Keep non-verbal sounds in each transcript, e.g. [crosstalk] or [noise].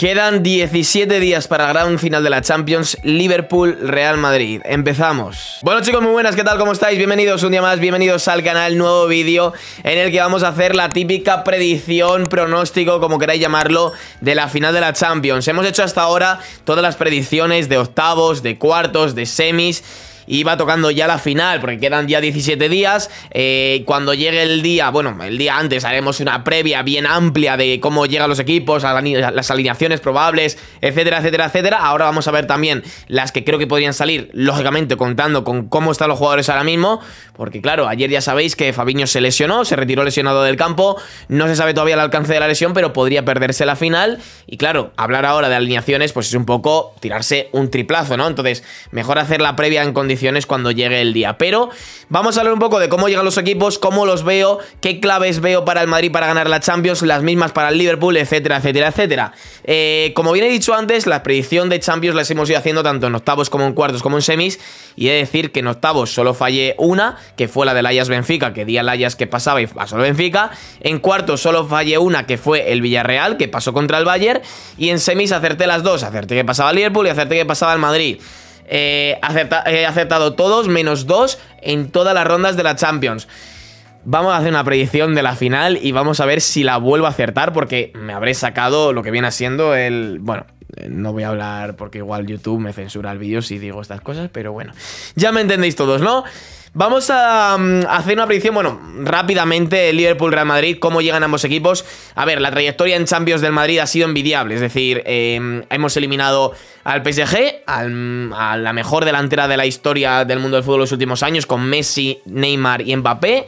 Quedan 17 días para la gran final de la Champions, Liverpool-Real Madrid. Empezamos. Bueno chicos, muy buenas, ¿qué tal? ¿Cómo estáis? Bienvenidos un día más, bienvenidos al canal, nuevo vídeo en el que vamos a hacer la típica predicción, pronóstico, como queráis llamarlo, de la final de la Champions. Hemos hecho hasta ahora todas las predicciones de octavos, de cuartos, de semis va tocando ya la final, porque quedan ya 17 días. Eh, cuando llegue el día, bueno, el día antes haremos una previa bien amplia de cómo llegan los equipos, las alineaciones probables, etcétera, etcétera, etcétera. Ahora vamos a ver también las que creo que podrían salir, lógicamente contando con cómo están los jugadores ahora mismo, porque claro, ayer ya sabéis que Fabiño se lesionó, se retiró lesionado del campo, no se sabe todavía el alcance de la lesión, pero podría perderse la final. Y claro, hablar ahora de alineaciones, pues es un poco tirarse un triplazo, ¿no? Entonces, mejor hacer la previa en condiciones cuando llegue el día. Pero vamos a hablar un poco de cómo llegan los equipos, cómo los veo, qué claves veo para el Madrid para ganar la Champions, las mismas para el Liverpool, etcétera, etcétera, etcétera. Eh, como bien he dicho antes, la predicción de Champions las hemos ido haciendo tanto en octavos como en cuartos como en semis. Y he de decir que en octavos solo fallé una, que fue la del Ajax Benfica, que di al Ajax que pasaba y pasó el Benfica. En cuartos solo fallé una, que fue el Villarreal, que pasó contra el Bayern. Y en semis acerté las dos, acerté que pasaba el Liverpool y acerté que pasaba el Madrid. Eh, he acertado todos, menos dos en todas las rondas de la Champions. Vamos a hacer una predicción de la final y vamos a ver si la vuelvo a acertar porque me habré sacado lo que viene siendo el... Bueno, eh, no voy a hablar porque igual YouTube me censura el vídeo si digo estas cosas, pero bueno, ya me entendéis todos, ¿no? Vamos mm, a hacer una predicción, bueno, rápidamente, Liverpool-Real Madrid, cómo llegan ambos equipos. A ver, la trayectoria en Champions del Madrid ha sido envidiable, es decir, em, hemos eliminado al PSG, a la mejor delantera de la historia del mundo del fútbol los últimos años, con Messi, Neymar y Mbappé.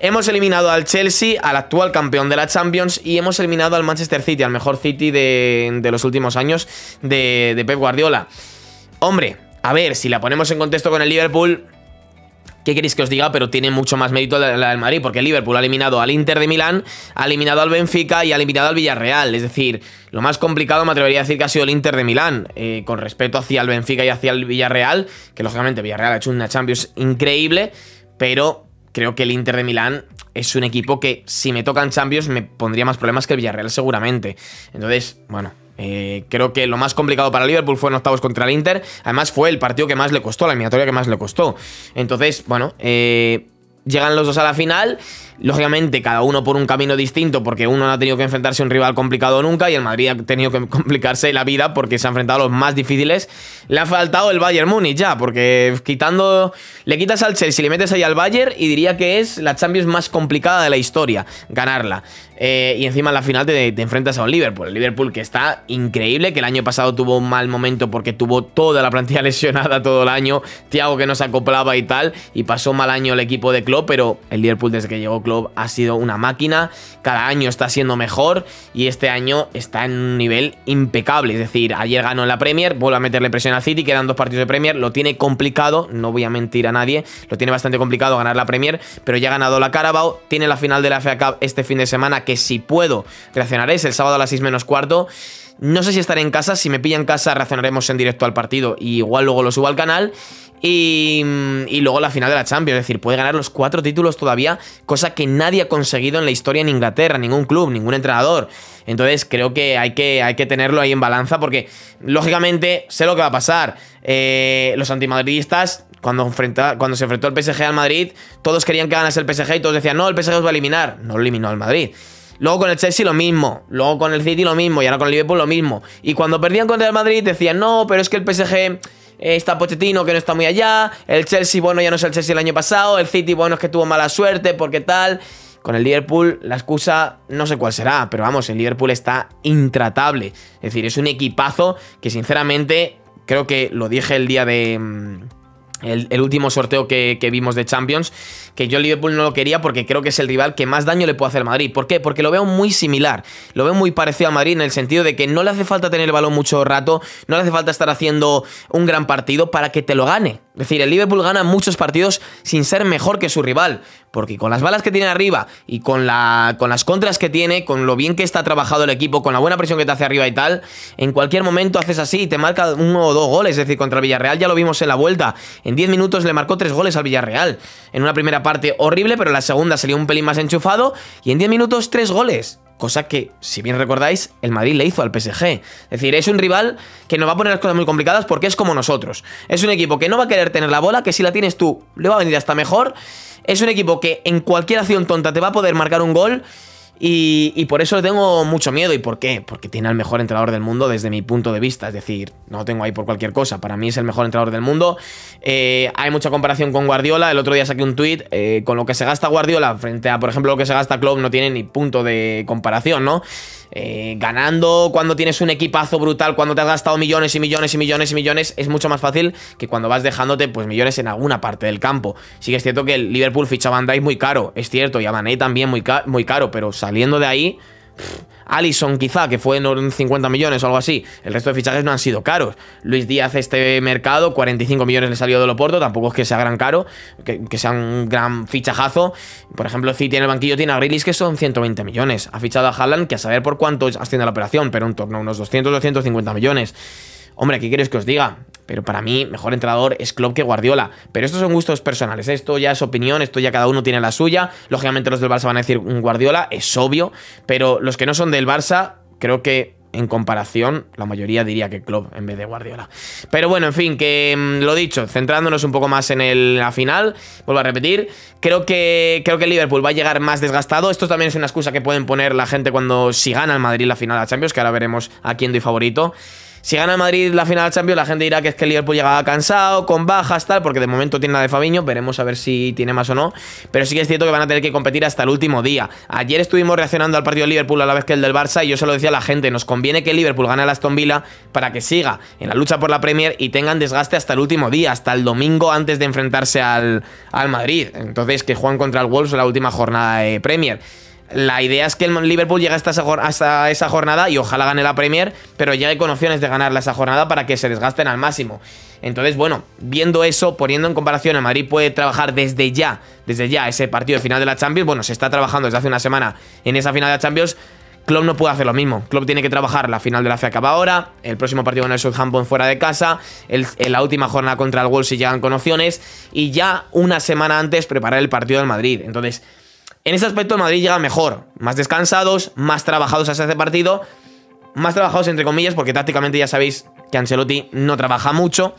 Hemos eliminado al Chelsea, al actual campeón de la Champions, y hemos eliminado al Manchester City, al mejor City de, los últimos años de Pep Guardiola. Hombre, a ver, si la ponemos en contexto con el Liverpool, ¿Qué queréis que os diga? Pero tiene mucho más mérito la del Madrid, porque el Liverpool ha eliminado al Inter de Milán, ha eliminado al Benfica y ha eliminado al Villarreal. Es decir, lo más complicado me atrevería a decir que ha sido el Inter de Milán, eh, con respeto hacia el Benfica y hacia el Villarreal, que lógicamente Villarreal ha hecho una Champions increíble, pero creo que el Inter de Milán es un equipo que si me tocan Champions me pondría más problemas que el Villarreal seguramente. Entonces, bueno, eh, creo que lo más complicado para Liverpool fue en octavos contra el Inter. Además, fue el partido que más le costó, la eliminatoria que más le costó. Entonces, bueno, eh, llegan los dos a la final. Lógicamente, cada uno por un camino distinto, porque uno no ha tenido que enfrentarse a un rival complicado nunca y el Madrid ha tenido que [laughs] complicarse la vida porque se ha enfrentado a los más difíciles. Le ha faltado el Bayern Múnich ya, porque quitando. Le quitas al Chelsea, le metes ahí al Bayern y diría que es la Champions más complicada de la historia, ganarla. Eh, y encima en la final te, enfrentas a un Liverpool. El Liverpool que está increíble, que el año pasado tuvo un mal momento porque tuvo toda la plantilla [laughs] lesionada todo el año. Thiago que no se acoplaba y tal. Y pasó mal año el equipo de Klopp, pero el Liverpool desde que llegó Club ha sido una máquina, cada año está siendo mejor y este año está en un nivel impecable, es decir, ayer ganó en la Premier, vuelve a meterle presión al City, quedan dos partidos de Premier, lo tiene complicado, no voy a mentir a nadie, lo tiene bastante complicado ganar la Premier, pero ya ha ganado la Carabao, tiene la final de la FA Cup este fin de semana, que si puedo reaccionaré, es el sábado a las 6 menos cuarto. No sé si estaré en casa, si me pilla en casa reaccionaremos en directo al partido y igual luego lo subo al canal. Y, luego la final de la Champions, es decir, puede ganar los cuatro títulos todavía, cosa que nadie ha conseguido en la historia en Inglaterra, ningún club, ningún entrenador. Entonces creo que hay que, hay que tenerlo ahí en balanza porque, lógicamente, sé lo que va a pasar. Eh, los antimadridistas, cuando, cuando se enfrentó el PSG al Madrid, todos querían que ganase el PSG y todos decían, no, el PSG os va a eliminar. No lo eliminó al Madrid. Luego con el Chelsea lo mismo, luego con el City lo mismo y ahora con el Liverpool lo mismo. Y cuando perdían contra el Madrid decían, no, pero es que el PSG está Pochettino que no está muy allá, el Chelsea, bueno, ya no es el Chelsea el año pasado, el City, bueno, es que tuvo mala suerte, porque tal. Con el Liverpool, la excusa no sé cuál será, pero vamos, el Liverpool está intratable. Es decir, es un equipazo que sinceramente, creo que lo dije el día de... El, último sorteo que, que, vimos de Champions, que yo Liverpool no lo quería porque creo que es el rival que más daño le puede hacer al Madrid. ¿Por qué? Porque lo veo muy similar, lo veo muy parecido a Madrid en el sentido de que no le hace falta tener el balón mucho rato, no le hace falta estar haciendo un gran partido para que te lo gane. Es decir, el Liverpool gana muchos partidos sin ser mejor que su rival, porque con las balas que tiene arriba y con, la, con las contras que tiene, con lo bien que está trabajado el equipo, con la buena presión que te hace arriba y tal, en cualquier momento haces así y te marca uno o dos goles. Es decir, contra el Villarreal ya lo vimos en la vuelta. En 10 minutos le marcó tres goles al Villarreal. En una primera parte horrible, pero en la segunda salió un pelín más enchufado y en 10 minutos tres goles. Cosa que, si bien recordáis, el Madrid le hizo al PSG. Es decir, es un rival que nos va a poner las cosas muy complicadas porque es como nosotros. Es un equipo que no va a querer tener la bola, que si la tienes tú, le va a venir hasta mejor. Es un equipo que en cualquier acción tonta te va a poder marcar un gol y, por eso le tengo mucho miedo. ¿Y por qué? Porque tiene al mejor entrenador del mundo desde mi punto de vista. Es decir, no lo tengo ahí por cualquier cosa. Para mí es el mejor entrenador del mundo. Eh, hay mucha comparación con Guardiola. El otro día saqué un tweet eh, con lo que se gasta Guardiola frente a, por ejemplo, lo que se gasta Klopp. No tiene ni punto de comparación, ¿no? Eh, ganando cuando tienes un equipazo brutal, cuando te has gastado millones y millones y millones y millones, es mucho más fácil que cuando vas dejándote pues millones en alguna parte del campo. Sí que es cierto que el Liverpool ficha a Van muy caro, es cierto, y a Mané también muy, muy caro, pero saliendo de ahí... Allison quizá, que fue en 50 millones o algo así. El resto de fichajes no han sido caros. Luis Díaz este mercado, 45 millones le salió de Loporto, tampoco es que sea gran caro, que, sea un gran fichajazo. Por ejemplo, City en el banquillo tiene a Grealish que son 120 millones. Ha fichado a Haaland que a saber por cuánto asciende la operación, pero en torno a unos 200 250 millones. Hombre, ¿qué quieres que os diga? Pero para mí, mejor entrenador es Klopp que Guardiola. Pero estos son gustos personales. Esto ya es opinión, esto ya cada uno tiene la suya. Lógicamente los del Barça van a decir un Guardiola, es obvio. Pero los que no son del Barça, creo que en comparación, la mayoría diría que Klopp en vez de Guardiola. Pero bueno, en fin, que mm, lo dicho, centrándonos un poco más en la final, vuelvo a repetir, creo que, creo que el Liverpool va a llegar más desgastado. Esto también es una excusa que pueden poner la gente cuando si gana el Madrid la final de Champions, que ahora veremos a quién doy favorito. Si gana el Madrid la final de Champions, la gente dirá que es que el Liverpool llegaba cansado, con bajas, tal, porque de momento tiene la de Fabiño, veremos a ver si tiene más o no. Pero sí que es cierto que van a tener que competir hasta el último día. Ayer estuvimos reaccionando al partido de Liverpool a la vez que el del Barça y yo se lo decía a la gente, nos conviene que Liverpool gane a Aston Villa para que siga en la lucha por la Premier y tengan desgaste hasta el último día, hasta el domingo antes de enfrentarse al, al Madrid. Entonces que juegan contra el Wolves en la última jornada de Premier. La idea es que el Liverpool llegue hasta esa, jornada y ojalá gane la Premier, pero llegue con opciones de ganarla esa jornada para que se desgasten al máximo. Entonces, bueno, viendo eso, poniendo en comparación, el Madrid puede trabajar desde ya, desde ya ese partido de final de la Champions. Bueno, se está trabajando desde hace una semana en esa final de la Champions. Klopp no puede hacer lo mismo. Klopp tiene que trabajar la final de la FA acaba ahora, el próximo partido con el Southampton fuera de casa, en la última jornada contra el Wolves si llegan con opciones y ya una semana antes preparar el partido del Madrid. Entonces, en ese aspecto el Madrid llega mejor, más descansados, más trabajados hacia ese partido, más trabajados entre comillas, porque tácticamente ya sabéis que Ancelotti no trabaja mucho.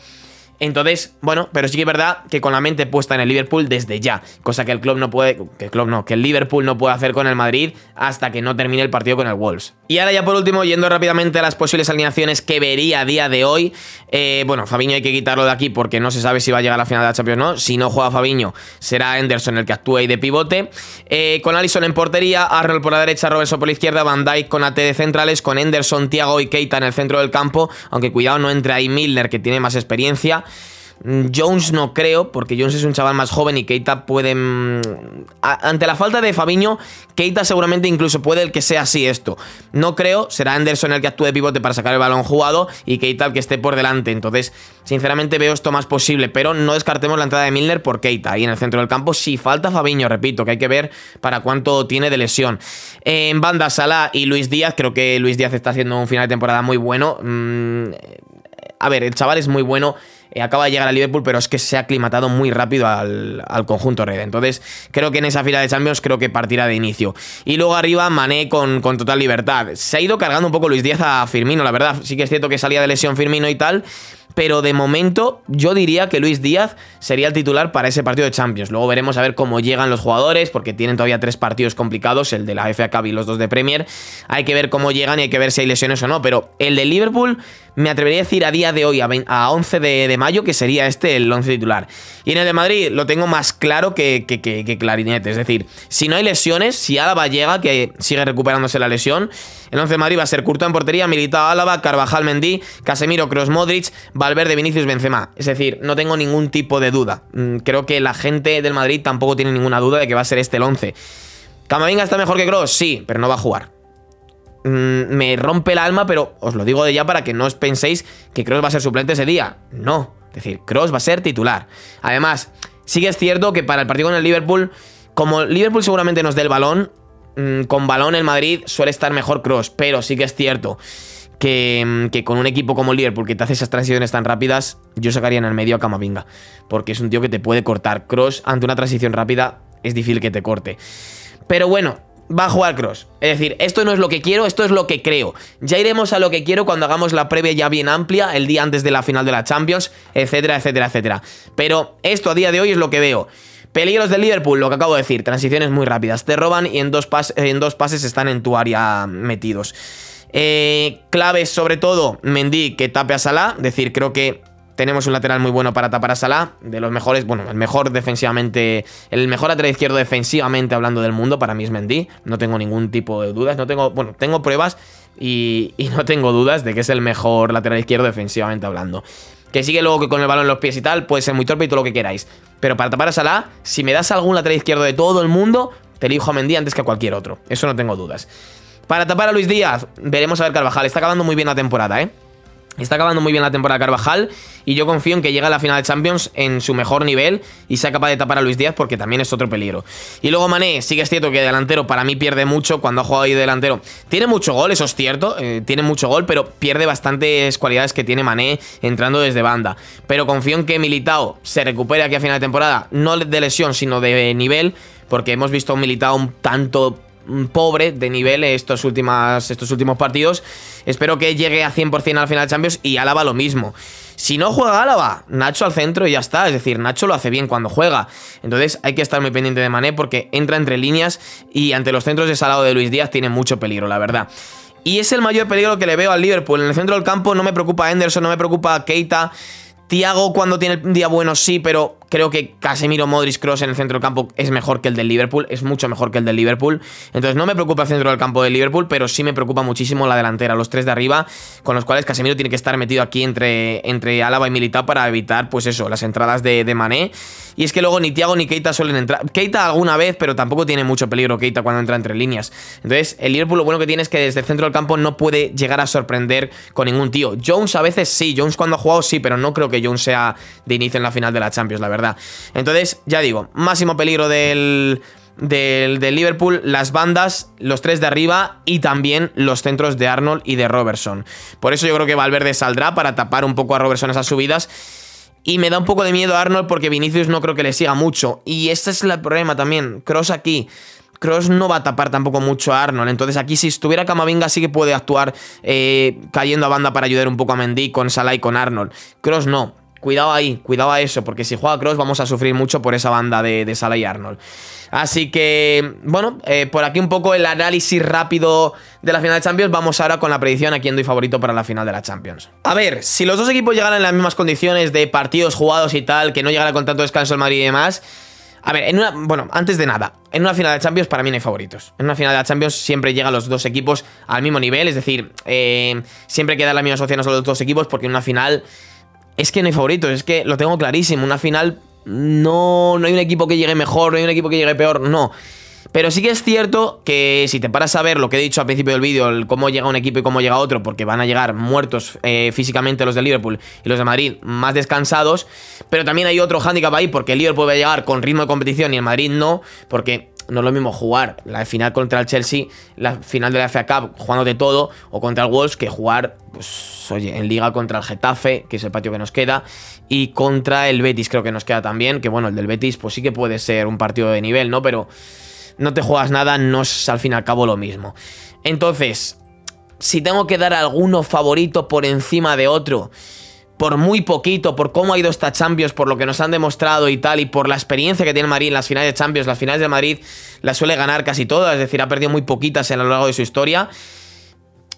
Entonces, bueno, pero sí que es verdad que con la mente puesta en el Liverpool desde ya, cosa que el club no puede, que el club no, que el Liverpool no puede hacer con el Madrid hasta que no termine el partido con el Wolves. Y ahora ya por último, yendo rápidamente a las posibles alineaciones que vería a día de hoy, eh, bueno, Fabiño hay que quitarlo de aquí porque no se sabe si va a llegar a la final de la Champions o no. Si no juega Fabiño, será Henderson el que actúe ahí de pivote. Eh, con Allison en portería, Arnold por la derecha, Robertson por la izquierda, Van Dijk con AT de centrales, con Henderson, Thiago y Keita en el centro del campo, aunque cuidado no entre ahí Milner que tiene más experiencia. Mm, Jones no creo, porque Jones es un chaval más joven y Keita puede... Mm, ante la falta de Fabiño, Keita seguramente incluso puede el que sea así esto. No creo, será Anderson el que actúe de pivote para sacar el balón jugado y Keita el que esté por delante. Entonces, sinceramente veo esto más posible, pero no descartemos la entrada de Milner por Keita ahí en el centro del campo. Si falta Fabiño, repito, que hay que ver para cuánto tiene de lesión. En banda, Salah y Luis Díaz, creo que Luis Díaz está haciendo un final de temporada muy bueno. Mm, a ver, el chaval es muy bueno eh, acaba de llegar a Liverpool, pero es que se ha aclimatado muy rápido al, conjunto red. Entonces, creo que en esa fila de Champions creo que partirá de inicio. Y luego arriba, Mané con, total libertad. Se ha ido cargando un poco Luis Díaz a Firmino, la verdad. Sí que es cierto que salía de lesión Firmino y tal, pero de momento yo diría que Luis Díaz sería el titular para ese partido de Champions. Luego veremos a ver cómo llegan los jugadores, porque tienen todavía tres partidos complicados, el de la FA Cup y los dos de Premier. Hay que ver cómo llegan y hay que ver si hay lesiones o no, pero el de Liverpool me atrevería a decir a día de hoy, a, 11 de, mayo, que sería este el 11 titular. Y en el de Madrid lo tengo más claro que, que, clarinete. Es decir, si no hay lesiones, si Álava llega, que sigue recuperándose la lesión, el 11 de Madrid va a ser Curto en portería, Militao Álava, Carvajal Mendy, Casemiro, Cross Modric, Valverde, Vinicius, Benzema. Es decir, no tengo ningún tipo de duda. Mm, creo que la gente del Madrid tampoco tiene ninguna duda de que va a ser este el 11. ¿Camavinga está mejor que Cross? Sí, pero no va a jugar. Mm, me rompe el alma, pero os lo digo de ya para que no os penséis que Cross va a ser suplente ese día. No. Es decir, Cross va a ser titular. Además, sí que es cierto que para el partido con el Liverpool, como Liverpool seguramente nos dé el balón, mm, con balón el Madrid suele estar mejor Cross, pero sí que es cierto que, mm, que, con un equipo como Liverpool que te hace esas transiciones tan rápidas, yo sacaría en el medio a Camavinga, porque es un tío que te puede cortar. Cross ante una transición rápida es difícil que te corte. Pero bueno, va a jugar Cross. Es decir, esto no es lo que quiero, esto es lo que creo. Ya iremos a lo que quiero cuando hagamos la previa ya bien amplia, el día antes de la final de la Champions, etcétera, etcétera, etcétera. Pero esto a día de hoy es lo que veo. Peligros del Liverpool, lo que acabo de decir, transiciones muy rápidas. Te roban y en dos, en dos pases están en tu área metidos. Eh, claves sobre todo, Mendy que tape a Salah, es decir, creo que tenemos un lateral muy bueno para tapar a Salah, de los mejores, bueno, el mejor defensivamente, el mejor lateral izquierdo defensivamente hablando del mundo, para mí es Mendy, no tengo ningún tipo de dudas, no tengo, bueno, tengo pruebas y, no tengo dudas de que es el mejor lateral izquierdo defensivamente hablando. Que sigue luego que con el balón en los pies y tal, puede ser muy torpe y todo lo que queráis. Pero para tapar a Salah, si me das algún lateral izquierdo de todo el mundo, te elijo a Mendy antes que a cualquier otro. Eso no tengo dudas. Para tapar a Luis Díaz, veremos a ver Carvajal. Está acabando muy bien la temporada, ¿eh? Está acabando muy bien la temporada Carvajal y yo confío en que llegue a la final de Champions en su mejor nivel y sea capaz de tapar a Luis Díaz porque también es otro peligro. Y luego Mané, sí que es cierto que delantero para mí pierde mucho cuando ha jugado ahí delantero. Tiene mucho gol, eso es cierto, eh, tiene mucho gol, pero pierde bastantes cualidades que tiene Mané entrando desde banda. Pero confío en que Militao se recupere aquí a final de temporada, no de lesión, sino de nivel, porque hemos visto a Militao un tanto pobre de nivel estos, estos últimos partidos. Espero que llegue a 100% al final de Champions y Álava lo mismo. Si no juega Álava, Nacho al centro y ya está. Es decir, Nacho lo hace bien cuando juega. Entonces hay que estar muy pendiente de Mané porque entra entre líneas y ante los centros de Salado de Luis Díaz tiene mucho peligro, la verdad. Y es el mayor peligro que le veo al Liverpool. En el centro del campo no me preocupa Henderson, no me preocupa Keita. Tiago cuando tiene el día bueno sí, pero creo que Casemiro, Modric, Cross en el centro del campo es mejor que el del Liverpool, es mucho mejor que el del Liverpool. Entonces no me preocupa el centro del campo del Liverpool, pero sí me preocupa muchísimo la delantera, los tres de arriba, con los cuales Casemiro tiene que estar metido aquí entre, entre Álava y Militao para evitar, pues eso, las entradas de, de Mané. Y es que luego ni Tiago ni Keita suelen entrar. Keita alguna vez, pero tampoco tiene mucho peligro Keita cuando entra entre líneas. Entonces, el Liverpool lo bueno que tiene es que desde el centro del campo no puede llegar a sorprender con ningún tío. Jones a veces sí, Jones cuando ha jugado sí, pero no creo que Jones sea de inicio en la final de la Champions, la verdad. Entonces, ya digo, máximo peligro del, del, del, Liverpool, las bandas, los tres de arriba y también los centros de Arnold y de Robertson. Por eso yo creo que Valverde saldrá para tapar un poco a Robertson esas subidas. Y me da un poco de miedo a Arnold porque Vinicius no creo que le siga mucho. Y este es el problema también. Cross aquí. Cross no va a tapar tampoco mucho a Arnold. Entonces aquí si estuviera Camavinga sí que puede actuar eh, cayendo a banda para ayudar un poco a Mendy con Salah y con Arnold. Cross no. Cuidado ahí, cuidado a eso, porque si juega Cross vamos a sufrir mucho por esa banda de, de y Arnold. Así que, bueno, eh, por aquí un poco el análisis rápido de la final de Champions. Vamos ahora con la predicción a quién doy favorito para la final de la Champions. A ver, si los dos equipos llegan en las mismas condiciones de partidos jugados y tal, que no llegara con tanto descanso el Madrid y demás... A ver, en una, bueno, antes de nada, en una final de Champions para mí no hay favoritos. En una final de Champions siempre llegan los dos equipos al mismo nivel, es decir, eh, siempre queda la misma opciones a los dos equipos porque en una final es que no hay favoritos, es que lo tengo clarísimo. Una final no, no hay un equipo que llegue mejor, no hay un equipo que llegue peor, no. Pero sí que es cierto que si te paras a ver lo que he dicho al principio del vídeo, cómo llega un equipo y cómo llega otro, porque van a llegar muertos eh, físicamente los de Liverpool y los de Madrid más descansados, pero también hay otro hándicap ahí, porque el Liverpool va a llegar con ritmo de competición y el Madrid no, porque no es lo mismo jugar la final contra el Chelsea, la final de la FA Cup jugando de todo, o contra el Wolves, que jugar, pues, oye, en liga contra el Getafe, que es el patio que nos queda, y contra el Betis creo que nos queda también, que bueno, el del Betis pues sí que puede ser un partido de nivel, ¿no? Pero no te juegas nada, no es al fin y al cabo lo mismo. Entonces, si tengo que dar alguno favorito por encima de otro, por muy poquito, por cómo ha ido esta Champions, por lo que nos han demostrado y tal, y por la experiencia que tiene el Madrid en las finales de Champions, las finales de Madrid las suele ganar casi todas, es decir, ha perdido muy poquitas a lo largo de su historia.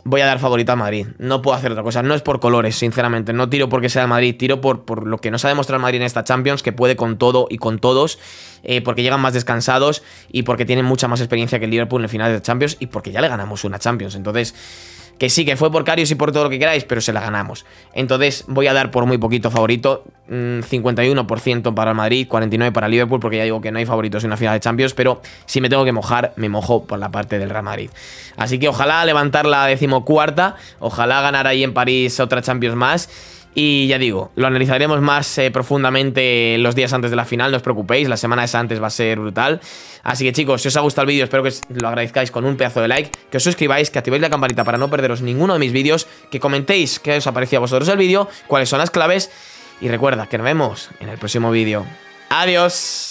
Voy a dar favorito a Madrid. No puedo hacer otra cosa. No es por colores, sinceramente. No tiro porque sea el Madrid. Tiro por, por lo que nos ha demostrado el Madrid en esta Champions, que puede con todo y con todos. Eh, porque llegan más descansados y porque tienen mucha más experiencia que el Liverpool en finales de Champions y porque ya le ganamos una Champions. Entonces, que sí, que fue por Carius y por todo lo que queráis, pero se la ganamos. Entonces voy a dar por muy poquito favorito. 51% mm, para el Madrid, 49% para Liverpool, porque ya digo que no hay favoritos en una final de Champions, pero si me tengo que mojar, me mojo por la parte del Real Madrid. Así que ojalá levantar la decimocuarta, ojalá ganar ahí en París otra Champions más. Y ya digo, lo analizaremos más eh, profundamente los días antes de la final, no os preocupéis, la semana de antes va a ser brutal. Así que chicos, si os ha gustado el vídeo, espero que lo agradezcáis con un pedazo de like, que os suscribáis, que activéis la campanita para no perderos ninguno de mis vídeos, que comentéis qué os ha parecido a vosotros el vídeo, cuáles son las claves, y recuerda que nos vemos en el próximo vídeo. ¡Adiós!